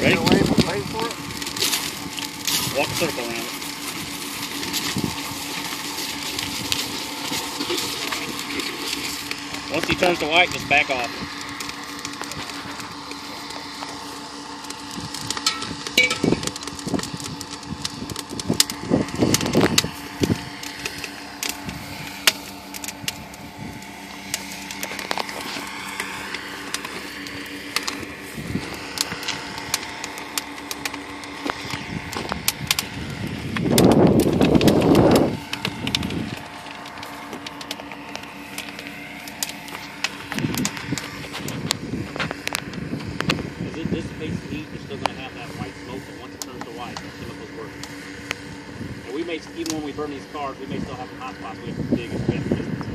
Ready? Wait, wait for it. Walk a circle around it. Once he turns to white, just back off. The heat, you're still going to have that white smoke, but once it turns to white, the chemicals work. And we may, even when we burn these cars, we may still have a hot spots we have to dig and we